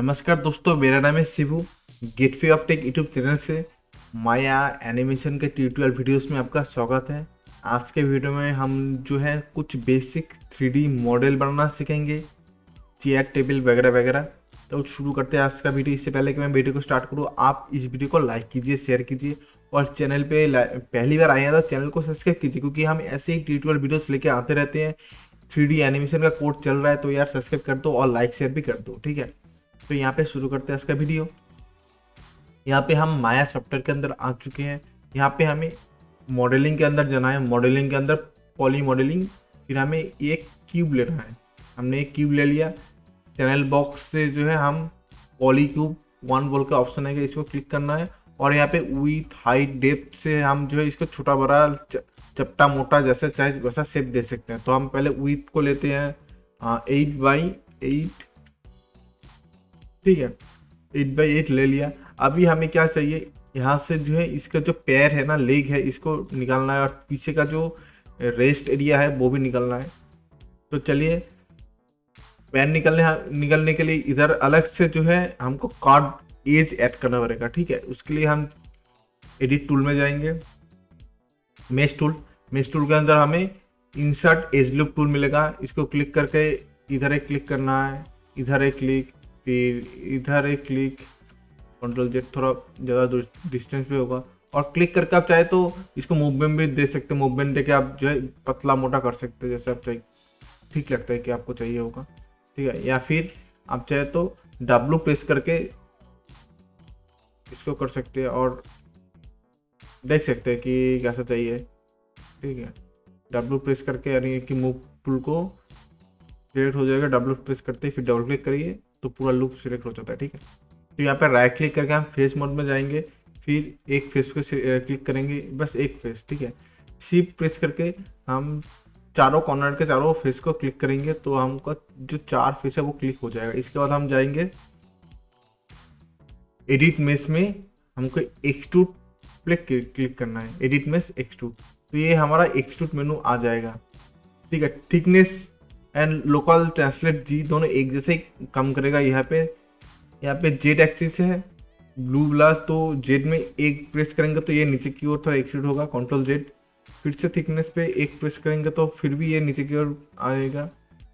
नमस्कार दोस्तों, मेरा नाम है Shivu gateway of tech YouTube channel से माया एनिमेशन के ट्यूटोरियल वीडियोस में आपका स्वागत है। आज के वीडियो में हम जो है कुछ बेसिक थ्री मॉडल बनाना सीखेंगे चेयर टेबल वगैरह वगैरह। तो शुरू करते हैं आज का वीडियो इससे पहले कि मैं वीडियो को स्टार्ट करूँ, आप इस वीडियो को लाइक कीजिए शेयर कीजिए और चैनल पे पहली बार हैं तो चैनल को सब्सक्राइब कीजिए, क्योंकि हम ऐसे ही ट्यूटोरियल वीडियोस लेके आते रहते हैं। थ्री एनिमेशन का कोर्स चल रहा है तो यार सब्सक्राइब कर दो और लाइक शेयर भी कर दो, ठीक है? तो यहाँ पे शुरू करते हैं इसका वीडियो। यहाँ पे हम माया सॉफ्टवेयर के अंदर आ चुके हैं। यहाँ पे हमें मॉडलिंग के अंदर जाना है। मॉडलिंग के अंदर पॉली मॉडलिंग, फिर हमें एक क्यूब लेना है। हमने एक क्यूब ले लिया। चैनल बॉक्स से जो है हम पॉली क्यूब, वन बोल का ऑप्शन है इसको क्लिक करना है। और यहाँ पे विथ हाइट डेप्थ से हम जो है इसको छोटा बड़ा चपटा मोटा जैसे चाहे वैसा शेप दे सकते हैं। तो हम पहले विथ को लेते हैं। एट बाई एट ठीक है एट बाई एट ले लिया। अभी हमें क्या चाहिए? यहाँ से जो है, इसका जो पैर है ना, लेग है, इसको निकालना है और पीछे का जो रेस्ट एरिया है, वो भी निकालना है। तो चलिए, पैर निकलने निकलने के लिए इधर अलग से जो है, हमको कार्ड एज ऐड करना पड़ेगा, ठीक है? उसके लिए हम एडिट टूल में जाएँगे। मेस टूल मेस टूल के अंदर हमें इंसर्ट एज लुक टूल मिलेगा। इसको क्लिक करके इधर एक क्लिक करना है, इधर एक क्लिक फिर इधर एक क्लिक कंट्रोल जेट थोड़ा ज़्यादा डिस्टेंस पे होगा। और क्लिक करके आप चाहे तो इसको मूवमेंट भी दे सकते हैं। मूवमेंट दे के आप जो है पतला मोटा कर सकते हैं। जैसे आप चाहिए ठीक लगता है कि आपको चाहिए होगा। ठीक है, या फिर आप चाहे तो डब्लू प्रेस करके इसको कर सकते हैं और देख सकते हैं कि कैसा चाहिए। ठीक है डब्लू प्रेस करके यानी कि मूव टूल को क्रिएट हो जाएगा। डब्लू प्रेस करते फिर डबल क्लिक करिए। तो पूरा लुक सिलेक्ट हो जाता है, ठीक है? तो यहाँ पर राइट क्लिक करके हम फेस मोड में जाएँगे, फिर एक फेस पे क्लिक करेंगे, बस एक फेस ठीक है? शिप प्रेस करके हम चारों कॉर्नर के चारों फेस को क्लिक करेंगे तो हमका जो चार फेस है वो क्लिक हो जाएगा। इसके बाद हम जाएँगे एडिट मेस में, हमको एक्सट्रूड पे क्लिक करना है। एडिट मेस एक्सट्रूड तो ये हमारा एक्सट्रूड मेनू आ जाएगा। ठीक है? थिकनेस एंड लोकल ट्रांसलेट जी दोनों एक जैसे कम करेगा यहाँ पे। यहाँ पे जेड एक्सिस है ब्लू ब्लास तो जेड में एक प्रेस करेंगे तो ये नीचे की ओर थोड़ा एक्सीड होगा कंट्रोल जेड फिर से थिकनेस पे एक प्रेस करेंगे तो फिर भी ये नीचे की ओर आएगा,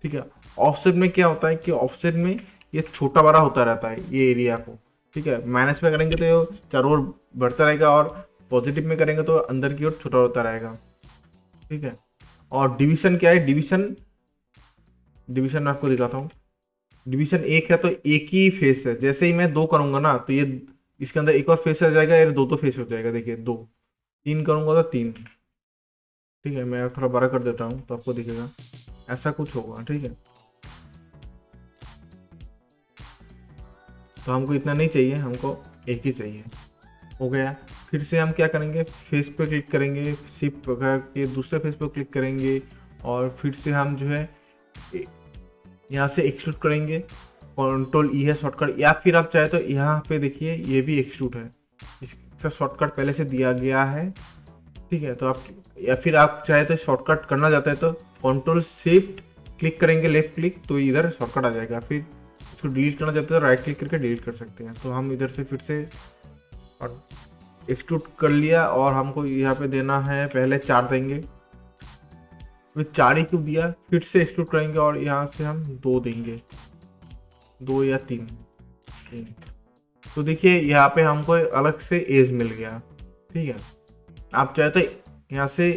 ठीक है? ऑफसेट में क्या होता है कि ऑफसेट में ये छोटा बड़ा होता रहता है ये एरिया को, ठीक है? माइनस में करेंगे तो ये चारों ओर बढ़ता रहेगा और पॉजिटिव में करेंगे तो अंदर की ओर छोटा होता रहेगा, ठीक है? और डिवीज़न क्या है? डिवीज़न डिवीज़न मैं आपको दिखाता हूँ। डिवीज़न एक है तो एक ही फेस है। जैसे ही मैं दो करूँगा ना तो ये इसके अंदर एक और फेस आ जाएगा, या दो तो फेस हो जाएगा। देखिए, दो। तीन करूँगा तो तीन। ठीक है, मैं थोड़ा बड़ा कर देता हूँ तो आपको दिखेगा। ऐसा कुछ होगा, ठीक है। तो हमको इतना नहीं चाहिए, हमको एक ही चाहिए। हो गया। फिर से हम क्या करेंगे? फेस पे क्लिक करेंगे सिप के दूसरे फेस पे क्लिक करेंगे, और फिर से हम जो है यहाँ से एक्सट्रूट करेंगे कंट्रोल ई है शॉर्टकट या फिर आप चाहे तो यहाँ पे देखिए, ये भी एक्सट्रूट है। इसका शॉर्टकट पहले से दिया गया है, ठीक है तो आप, या फिर आप चाहे तो शॉर्टकट करना चाहते हैं तो कंट्रोल शिफ्ट क्लिक करेंगे लेफ़्ट क्लिक तो इधर शॉर्टकट आ जाएगा। फिर इसको डिलीट करना चाहते हैं तो राइट क्लिक करके डिलीट कर सकते हैं। तो हम इधर से फिर से एक्सट्रूट कर लिया और हमको यहाँ पे देना है, पहले चार देंगे। तो चार ही क्यों दिया? फिर से एक्सक्लूड करेंगे और यहाँ से हम दो देंगे। दो या तीन। तो देखिए, यहाँ पे हमको अलग से एज मिल गया। ठीक है? आप चाहे तो यहाँ से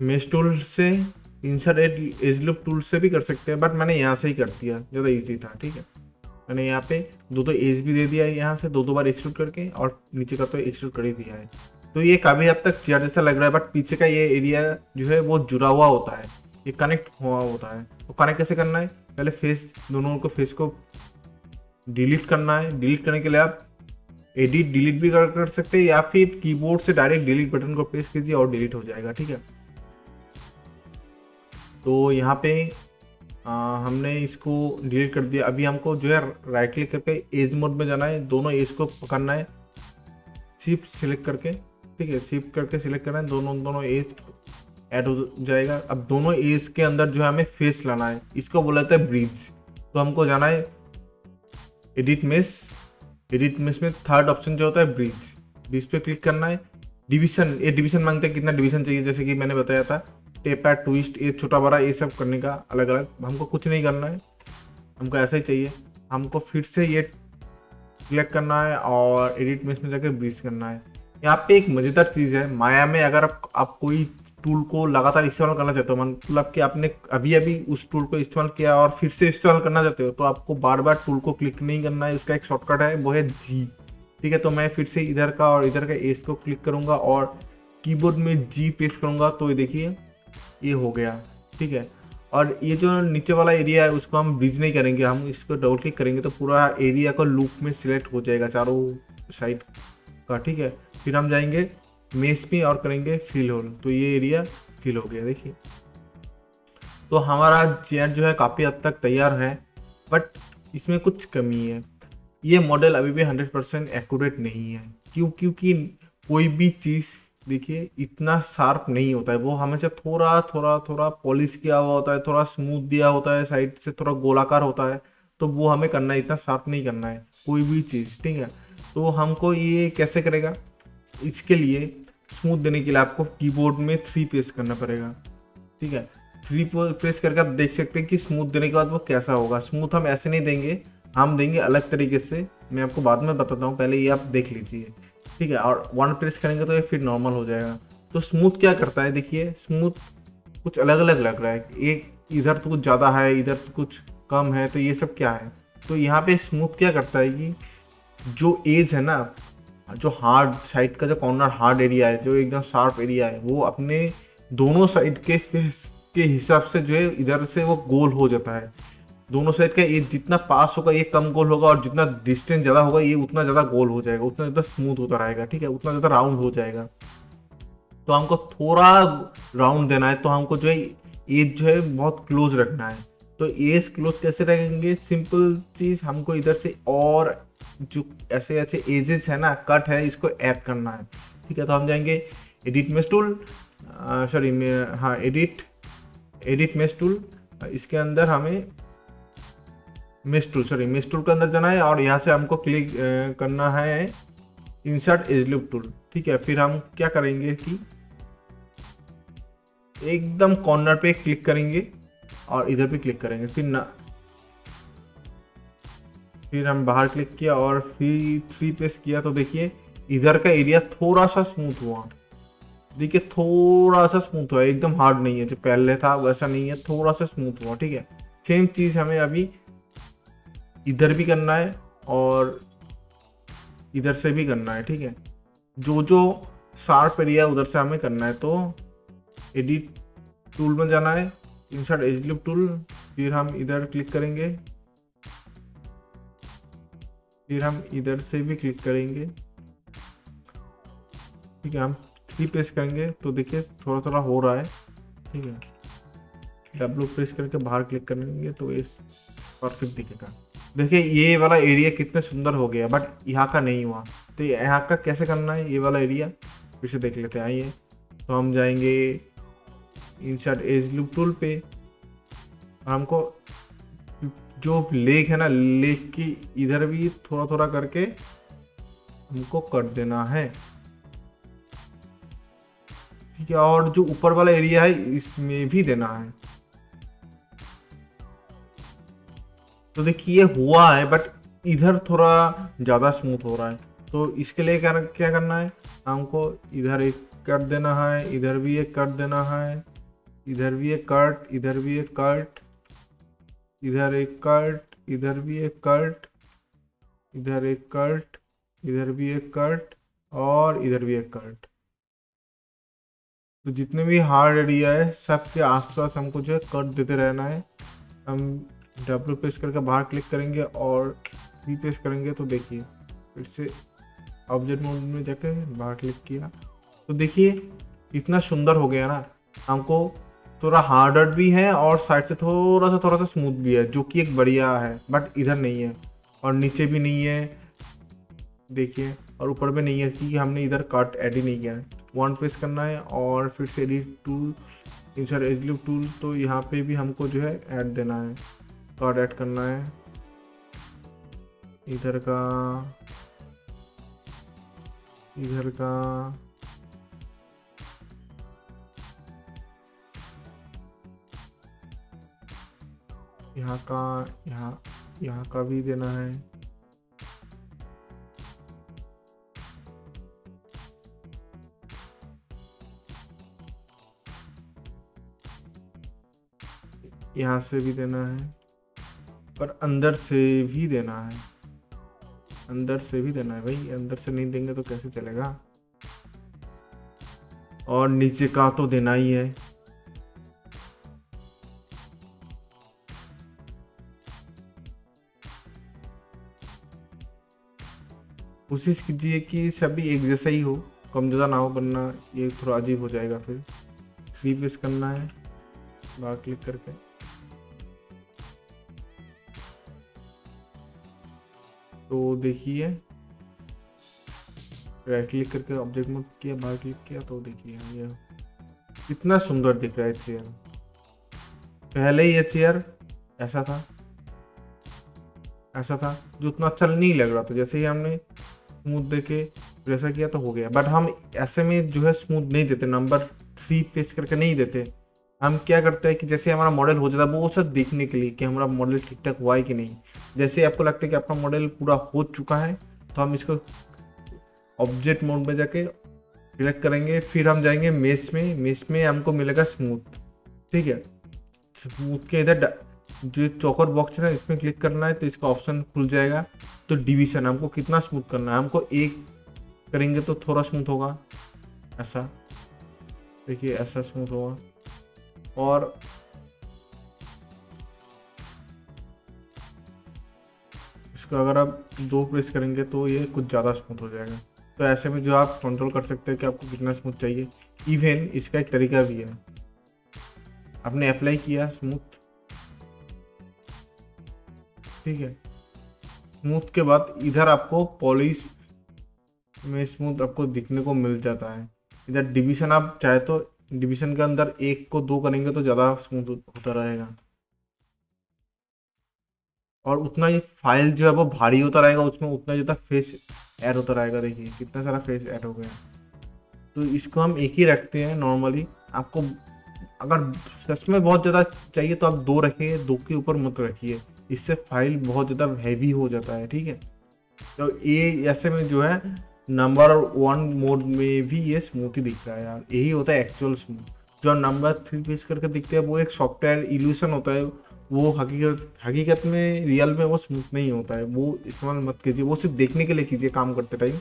मेस टूल से इंसर्ट एज लुप टूल से भी कर सकते हैं बट मैंने यहाँ से ही कर दिया। ज़्यादा इजी था, ठीक है? मैंने यहाँ पे दो दो एज भी दे दिया है यहाँ से दो दो बार एक्सक्लूड करके और नीचे का तो एक्सक्लूड कर ही दिया है। तो ये काफ़ी हद तक चेयर जैसा लग रहा है बट पीछे का ये एरिया जो है वो जुड़ा हुआ होता है। ये कनेक्ट हुआ होता है। तो कनेक्ट कैसे करना है? पहले फेस दोनों को फेस को डिलीट करना है। डिलीट करने के लिए आप एडिट डिलीट भी कर, कर सकते हैं या फिर कीबोर्ड से डायरेक्ट डिलीट बटन को प्रेस कीजिए और डिलीट हो जाएगा ठीक है? तो यहाँ पे आ, हमने इसको डिलीट कर दिया। अभी हमको जो है राइट क्लिक करके एज मोड में जाना है। दोनों एज को पकड़ना है। शिफ्ट सिलेक्ट करके। ठीक है शिफ्ट करके सिलेक्ट करना है, दोनों दोनों एज ऐड हो जाएगा। अब दोनों एज के अंदर जो है हमें फेस लाना है। इसको बोला जाता है ब्रिज तो हमको जाना है एडिट मेस एडिट मेस में थर्ड ऑप्शन जो होता है ब्रिज ब्रिज पे क्लिक करना है। डिवीज़न ये डिवीज़न मांगते हैं कितना डिवीज़न चाहिए? जैसे कि मैंने बताया था टेप है ट्विस्ट ये छोटा, बड़ा, ये सब करने का अलग अलग हमको कुछ नहीं करना है। हमको ऐसा ही चाहिए। हमको फिर से ये सिलेक्ट करना है और एडिट मेस में जाकर ब्रिज करना है। यहाँ पे एक मज़ेदार चीज़ है माया में अगर आप, आप कोई टूल को लगातार इस्तेमाल करना चाहते हो मतलब कि आपने अभी अभी उस टूल को इस्तेमाल किया और फिर से इस्तेमाल करना चाहते हो तो आपको बार बार टूल को क्लिक नहीं करना है उसका एक शॉर्टकट है वो है जी ठीक है तो मैं फिर से इधर का और इधर का एस को क्लिक करूँगा और कीबोर्ड में जी पेस्ट करूँगा तो ये देखिए ये हो गया। ठीक है और ये जो नीचे वाला एरिया है उसको हम ब्रिज नहीं करेंगे हम इस पर डबल क्लिक करेंगे तो पूरा एरिया का लूप में सिलेक्ट हो जाएगा चारों साइड का, ठीक है? फिर हम जाएँगे मेस में और करेंगे फिल होल तो ये एरिया फिल हो गया, देखिए। तो हमारा चेयर जो है काफ़ी हद तक तैयार है बट इसमें कुछ कमी है। ये मॉडल अभी भी हंड्रेड परसेंट एक्यूरेट नहीं है, क्यों? क्योंकि कोई भी चीज़, देखिए, इतना शार्प नहीं होता है। वो हमेशा थोड़ा थोड़ा थोड़ा पॉलिश किया हुआ होता है, थोड़ा स्मूथ दिया होता है साइड से थोड़ा गोलाकार होता है तो वो हमें करना है, इतना शार्प नहीं करना है, कोई भी चीज़, ठीक है? तो हमको ये कैसे करेगा? इसके लिए स्मूथ देने के लिए आपको कीबोर्ड में थ्री प्रेस करना पड़ेगा। ठीक है? थ्री प्रेस करके आप देख सकते हैं कि स्मूथ देने के बाद वो कैसा होगा। स्मूथ हम ऐसे नहीं देंगे, हम देंगे अलग तरीके से। मैं आपको बाद में बताता हूँ, पहले ये आप देख लीजिए। ठीक है? और वन प्रेस करेंगे तो ये फिर नॉर्मल हो जाएगा। तो स्मूथ क्या करता है? देखिए स्मूथ कुछ अलग अलग लग रहा है। एक इधर तो कुछ ज़्यादा है, इधर तो कुछ कम है तो ये सब क्या है? तो यहाँ पे स्मूथ क्या करता है कि जो एज है ना, जो हार्ड साइड का जो कॉर्नर हार्ड एरिया है, जो एकदम शार्प एरिया है, वो अपने दोनों साइड के फेस के हिसाब से जो है, इधर से वो गोल हो जाता है। दोनों साइड का ये जितना पास होगा, ये कम गोल होगा और जितना डिस्टेंस ज़्यादा होगा, ये उतना ज़्यादा गोल हो जाएगा, उतना ज़्यादा स्मूथ होता रहेगा, ठीक है? उतना ज़्यादा राउंड हो जाएगा। तो हमको थोड़ा राउंड देना है तो हमको जो है एज जो है, बहुत क्लोज रखना है। तो एज क्लोज कैसे रखेंगे? सिंपल चीज़ हमको इधर से और जो ऐसे ऐसे एजेस है ना कट है, इसको ऐड करना है। ठीक है तो हम जाएँगे एडिट मेस टूल सॉरी हाँ एडिट एडिट मेस टूल इसके अंदर हमें mesh tool sorry mesh tool के अंदर जाना है और यहाँ से हमको क्लिक करना है इंसर्ट एजलूप टूल ठीक है, फिर हम क्या करेंगे कि एकदम कॉर्नर पे क्लिक करेंगे और इधर पे क्लिक करेंगे। फिर ना फिर हम बाहर क्लिक किया और फिर थ्री प्रेस किया तो देखिए, इधर का एरिया थोड़ा सा स्मूथ हुआ। देखिए थोड़ा सा स्मूथ हुआ, एकदम हार्ड नहीं है, जो पहले था वैसा नहीं है थोड़ा सा स्मूथ हुआ, ठीक है? सेम चीज़ हमें अभी इधर भी करना है और इधर से भी करना है, ठीक है? जो जो शार्प एरिया उधर से हमें करना है तो एडिट टूल में जाना है इंसर्ट एजलिप टूल फिर हम इधर क्लिक करेंगे। फिर हम इधर से भी क्लिक करेंगे। ठीक है, हम थ्री प्रेस करेंगे तो देखिए थोड़ा थोड़ा हो रहा है। ठीक है डब्लू प्रेस करके बाहर क्लिक करेंगे तो ये परफेक्ट दिखेगा। देखिए, ये वाला एरिया कितना सुंदर हो गया बट यहाँ का नहीं हुआ। तो यहाँ का कैसे करना है, ये वाला एरिया फिर से देख लेते आइए। तो हम जाएँगे इंसर्ट एज लुक टूल पे हमको जो लेक है ना लेक की इधर भी थोड़ा थोड़ा करके हमको कट देना है। ठीक है, और जो ऊपर वाला एरिया है, इसमें भी देना है। तो देखिए हुआ है बट इधर थोड़ा ज़्यादा स्मूथ हो रहा है। तो इसके लिए क्या क्या करना है? हमको इधर एक कट देना है, इधर भी एक कट देना है, इधर भी एक कट इधर भी एक कट इधर एक कट, इधर भी एक कट, इधर एक कट, इधर भी एक कट और इधर भी एक कट। तो जितने भी हार्ड एरिया है, सब सबके आसपास हमको जो है कट देते रहना है। हम डब्ल्यू प्रेस करके बाहर क्लिक करेंगे और वी प्रेस करेंगे तो देखिए, फिर से ऑब्जेक्ट मोड में जाकर बाहर क्लिक किया। तो देखिए, इतना सुंदर हो गया ना, हमको थोड़ा हार्डर भी है और साइड से थोड़ा सा थोड़ा सा स्मूथ भी है, जो कि एक बढ़िया है बट इधर नहीं है और नीचे भी नहीं है। देखिए, और ऊपर भी नहीं है क्योंकि हमने इधर कट ही नहीं किया है। वन प्रेस करना है और फिर से edit tool insert edit tool तो यहाँ पे भी हमको जो है ऐड देना है। कार्ड ऐड करना है। इधर का इधर का। यहाँ का, यहाँ यहाँ का भी देना है। यहाँ से भी देना है और अंदर से भी देना है। अंदर से भी देना है भाई, अंदर से नहीं देंगे तो कैसे चलेगा? और नीचे का तो देना ही है। कोशिश कीजिए कि सभी एक जैसा ही हो। कम ज़्यादा ना हो बनना, ये थोड़ा अजीब हो जाएगा फिर। रीप्लेस करना है। बाहर क्लिक करके। तो देखिए। राइट क्लिक करके ऑब्जेक्ट मोड किया बाहर क्लिक किया तो देखिए ये कितना सुंदर दिख रहा है चेयर पहले ये चेयर ऐसा था। ऐसा था, जो उतना अच्छा नहीं लग रहा था। जैसे ही हमने स्मूथ देके वैसा किया तो हो गया। बट हम ऐसे में जो है स्मूथ नहीं देते नंबर थ्री फेस करके नहीं देते। हम क्या करते हैं कि जैसे हमारा मॉडल हो जाता है, वो सब देखने के लिए कि हमारा मॉडल ठीक ठाक हुआ है कि नहीं। जैसे आपको लगता है कि आपका मॉडल पूरा हो चुका है तो हम इसको ऑब्जेक्ट मोड में जाके सिलेक्ट करेंगे, फिर हम जाएँगे मेस में। मेस में हमको मिलेगा स्मूथ ठीक है? स्मूथ के इधर जो चौकर बॉक्स है इसमें क्लिक करना है तो इसका ऑप्शन खुल जाएगा। तो डिवीज़न हमको कितना स्मूथ करना है? हमको एक करेंगे तो थोड़ा स्मूथ होगा। ऐसा। देखिए, ऐसा स्मूथ होगा। और इसको अगर आप दो प्रेस करेंगे तो ये कुछ ज़्यादा स्मूथ हो जाएगा। तो ऐसे में जो आप कंट्रोल कर सकते हैं कि आपको कितना स्मूथ चाहिए। इवन इसका एक तरीका भी है। आपने अप्लाई किया स्मूथ ठीक है। स्मूथ के बाद इधर आपको पॉलिश में स्मूथ आपको दिखने को मिल जाता है। इधर डिवीज़न आप चाहे तो डिवीज़न के अंदर एक को दो करेंगे तो ज़्यादा स्मूथ होता रहेगा। और उतना ही फ़ाइल जो है वो भारी होता रहेगा, उसमें उतना ज़्यादा फेस ऐड होता रहेगा। देखिए, कितना सारा फेस ऐड हो गया। तो इसको हम एक ही रखते हैं नॉर्मली। आपको अगर सच में बहुत ज़्यादा चाहिए तो आप दो रखिए, दो के ऊपर मत रखिए। इससे फ़ाइल बहुत ज़्यादा हैवी हो जाता है, ठीक है? तो ये ऐसे में जो है नंबर वन मोड में भी ये स्मूथ ही दिख रहा है यार। यही होता है एक्चुअल स्मूथ जो नंबर थ्री फेस करके दिखते हैं, वो एक सॉफ्टवेयर इल्यूशन होता है। वो हकीकत हकीकत में रियल में वो स्मूथ नहीं होता है। वो इस्तेमाल मत कीजिए। वो सिर्फ़ देखने के लिए कीजिए काम करते टाइम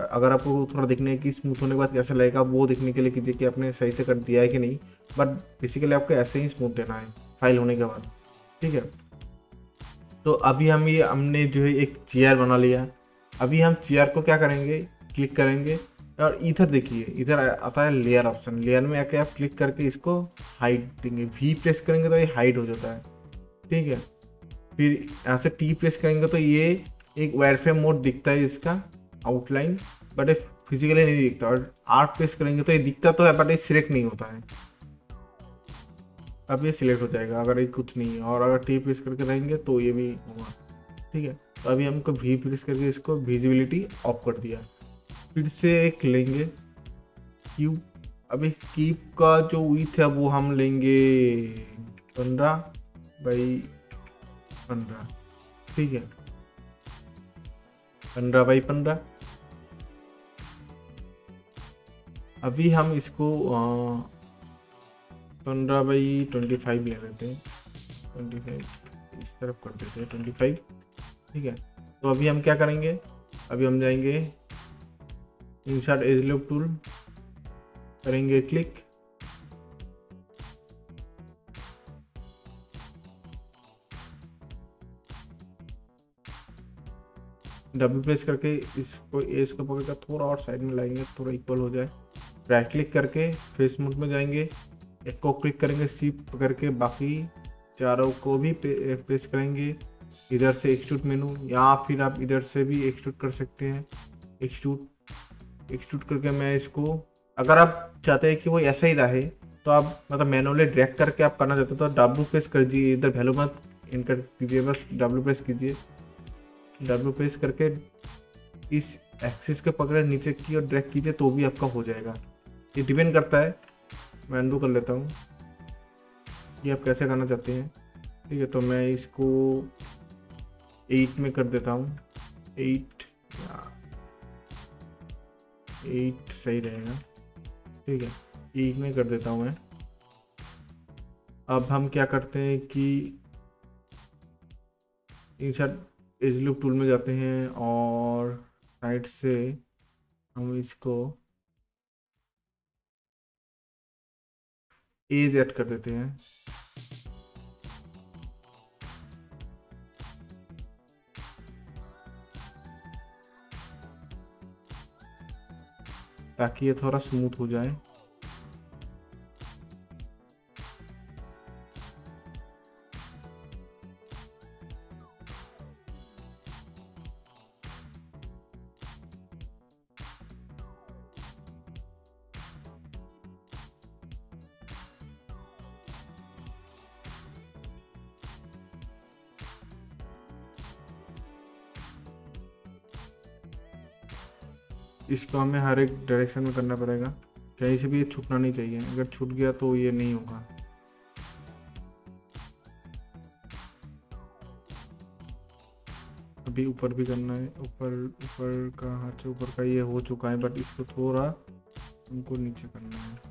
अगर आपको थोड़ा देखने की स्मूथ होने के बाद कैसा लगेगा, वो देखने के लिए कीजिए कि आपने सही से कर दिया है कि नहीं। बट बेसिकली आपको ऐसे ही स्मूथ देना है फ़ाइल होने के बाद। ठीक है? तो अभी हम ये, हमने जो है एक चेयर बना लिया। अभी हम चेयर को क्या करेंगे? क्लिक करेंगे। और इधर देखिए, इधर आता है लेयर ऑप्शन लेयर में आके आप क्लिक करके इसको हाइड देंगे। वी प्रेस करेंगे तो ये हाइड हो जाता है। ठीक है? फिर यहाँ से टी प्रेस करेंगे तो ये एक वायरफ्रेम मोड दिखता है इसका आउटलाइन बट ये फिजिकली नहीं दिखता। और आर्ट प्रेस करेंगे तो ये दिखता तो है बट ये सिलेक्ट नहीं होता है। अब ये सिलेक्ट हो जाएगा, अगर ये कुछ नहीं है, और अगर टी प्रेस करके रहेंगे तो ये भी होगा, ठीक है? तो अभी हमको वी प्रेस करके इसको विजिबिलिटी ऑफ़ कर दिया फिर से एक लेंगे क्यूब अभी कीप का जो विथ है, वो हम लेंगे पंद्रह बाई पंद्रह, ठीक है? पंद्रह बाई पंद्रह। अभी हम इसको पंद्रह बाई ट्वेंटी फाइव ले लेते हैं। ट्वेंटी फाइव इस तरफ़ कर देते हैं ट्वेंटी फाइव ठीक है? तो अभी हम क्या करेंगे? अभी हम जाएँगे इंसर्ट एजलेप टूल करेंगे क्लिक डबल प्रेस करके इसको एज को पकड़ कर थोड़ा और साइड में लाएँगे, थोड़ा इक्वल हो जाए। राइट क्लिक करके फेस मोड में जाएँगे। एक को क्लिक करेंगे सीप करके बाकी चारों को भी प्रेस करेंगे। इधर से एक्सट्रूट मेनू या फिर आप इधर से भी एक्सट्रूट कर सकते हैं। एक्सट्रूट एक्सट्रूट करके मैं इसको, अगर आप चाहते हैं कि वो ऐसा ही रहे तो आप मतलब मैनुअली ड्रैग करके आप करना चाहते हो तो डब्ल्यू प्रेस कर दीजिए। इधर वैल्यू मत इनकर कीजिए, बस डब्ल्यू प्रेस कीजिए। डब्ल्यू प्रेस करके इस एक्सिस के पकड़े नीचे की और ड्रैग कीजिए तो भी आपका हो जाएगा। ये डिपेंड करता है। मैं अंडू कर लेता हूँ। ये आप कैसे करना चाहते हैं? ठीक है तो मैं इसको एट में कर देता हूँ। एट एट सही रहेगा। ठीक है एट में कर देता हूँ मैं। अब हम क्या करते हैं कि इंसर्ट एज लुक टूल में जाते हैं और साइड से हम इसको एज ऐड कर देते हैं। ताकि ये थोड़ा स्मूथ हो जाए। इसको हमें हर एक डायरेक्शन में करना पड़ेगा। कहीं से भी ये छुपना नहीं चाहिए। अगर छूट गया तो ये नहीं होगा। अभी ऊपर भी करना है। ऊपर ऊपर का हाथ से ऊपर का ये हो चुका है बट इसको थोड़ा हमको नीचे करना है।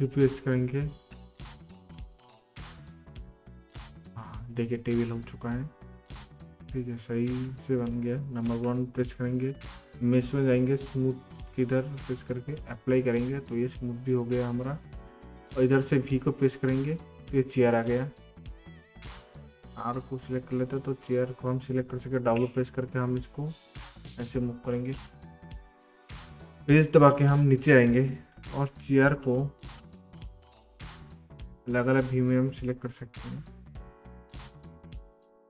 रिप्लेस करेंगे। हाँ देखिए, टेबल हो चुका है। ठीक है, सही से बन गया। नंबर वन प्रेस करेंगे। मेस में जाएँगे, स्मूथ इधर प्रेस करके अप्लाई करेंगे तो ये स्मूथ भी हो गया हमारा। और इधर से वी को प्रेस करेंगे तो ये चेयर आ गया। आर को सिलेक्ट कर लेते हैं तो चेयर को हम सिलेक्ट कर सके डाउनलोड प्रेस करके हम इसको ऐसे मूव करेंगे। पेज दबा के हम नीचे आएँगे, और चेयर को अलग अलग व्यू में हम सिलेक्ट कर सकते हैं।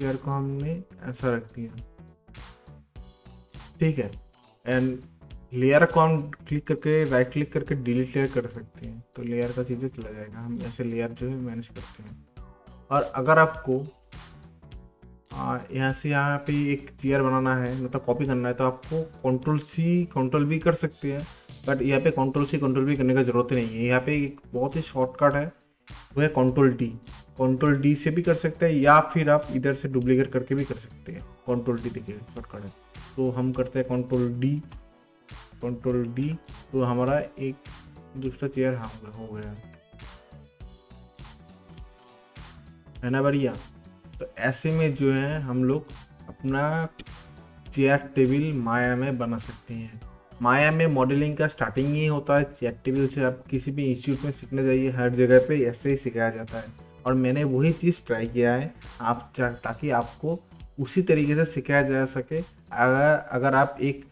चेयर को हमने ऐसा रख दिया। ठीक है। एंड लेयर को हम क्लिक करके राइट क्लिक करके डिलीट लेयर कर सकते हैं। तो लेयर का चीज़ें चला जाएगा। हम ऐसे लेयर जो है मैनेज करते हैं। और अगर आपको यहाँ से यहाँ पे एक चेयर बनाना है मतलब कॉपी करना है तो आपको कंट्रोल सी कंट्रोल भी कर सकते हैं। बट यहाँ पे कंट्रोल सी कंट्रोल भी करने का ज़रूरत नहीं है। यहाँ पे एक बहुत ही शॉर्टकट है। वो है कंट्रोल डी कंट्रोल डी से भी कर सकते हैं या फिर आप इधर से डुप्लीकेट करके भी कर सकते हैं। कंट्रोल डी देखिए शॉर्टकट है। तो हम करते हैं कंट्रोल डी कंट्रोल डी तो हमारा एक दूसरा चेयर हाँ हो गया, है ना बढ़िया? तो ऐसे में जो है, हम लोग अपना चेयर टेबल माया में बना सकते हैं। माया में मॉडलिंग का स्टार्टिंग ही होता है चैट टेबल से आप किसी भी इंस्टीट्यूट में सीखने जाइए, हर जगह पे ऐसे ही सिखाया जाता है। और मैंने वही चीज़ ट्राई किया है, आप ताकि आपको उसी तरीके से सिखाया जा सके। अगर अगर आप एक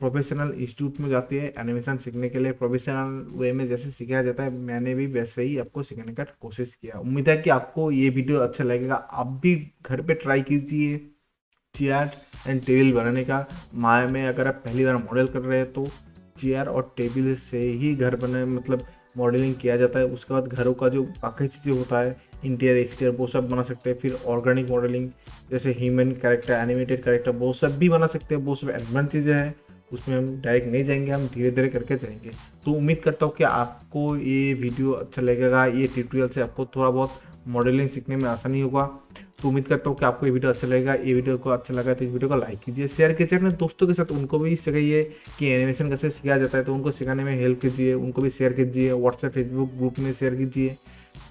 प्रोफेशनल इंस्टीट्यूट में जाते हैं एनिमेशन सीखने के लिए प्रोफेशनल वे में जैसे सिखाया जाता है, मैंने भी वैसे ही आपको सीखने का कोशिश किया। उम्मीद है कि आपको ये वीडियो अच्छा लगेगा। आप भी घर पे ट्राई कीजिए। चेयर एंड टेबल बनाने का। माया में अगर आप पहली बार मॉडल कर रहे हैं तो चेयर और टेबल से ही घर बने मतलब मॉडलिंग किया जाता है। उसके बाद घरों का जो बाकी चीज़ें होता है इंटीरियर एक्सटीरियर वो सब बना सकते हैं। फिर ऑर्गेनिक मॉडलिंग जैसे ह्यूमन कैरेक्टर एनिमेटेड कैरेक्टर वो सब भी बना सकते हैं। वो सब एडवांस चीज़ें हैं, उसमें हम डायरेक्ट नहीं जाएँगे, हम धीरे धीरे करके जाएँगे। तो उम्मीद करता हूँ कि आपको ये वीडियो अच्छा लगेगा। ये ट्यूटोरियल से आपको थोड़ा बहुत मॉडलिंग सीखने में आसानी होगा। तो उम्मीद करता हूँ कि आपको ये वीडियो अच्छा लगेगा। ये वीडियो को अच्छा लगा तो इस वीडियो को लाइक कीजिए शेयर कीजिए, अपने दोस्तों के साथ। उनको भी सिखाइए कि एनिमेशन कैसे सिखाया जाता है तो उनको सिखाने में हेल्प कीजिए, उनको भी शेयर कीजिए। व्हाट्सएप फेसबुक ग्रुप में शेयर कीजिए।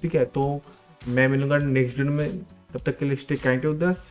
ठीक है तो मैं मिलूँगा नेक्स्ट वीडियो में। तब तक के लिए स्टे काइंड ऑफ़ दस